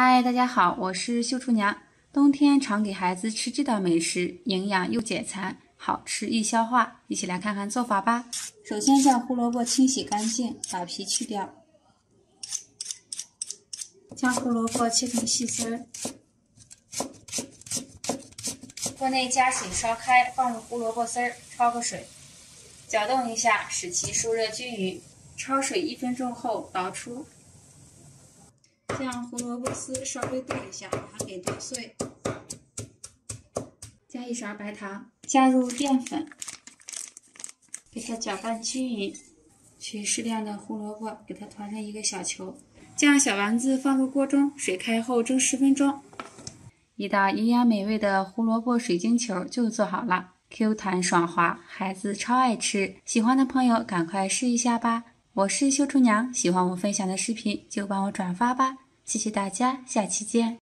嗨，大家好，我是秀厨娘。冬天常给孩子吃这道美食，营养又解馋，好吃易消化。一起来看看做法吧。首先将胡萝卜清洗干净，把皮去掉。将胡萝卜切成细丝儿。锅内加水烧开，放入胡萝卜丝儿，焯个水，搅动一下，使其受热均匀。焯水一分钟后捞出。将胡萝卜丝稍微剁一下，把它给剁碎，加一勺白糖，加入淀粉，给它搅拌均匀。取适量的胡萝卜，给它团成一个小球，将小丸子放入锅中，水开后蒸十分钟。一道营养美味的胡萝卜水晶球就做好了，Q 弹爽滑，孩子超爱吃。喜欢的朋友赶快试一下吧！我是秀厨娘，喜欢我分享的视频就帮我转发吧。谢谢大家，下期见。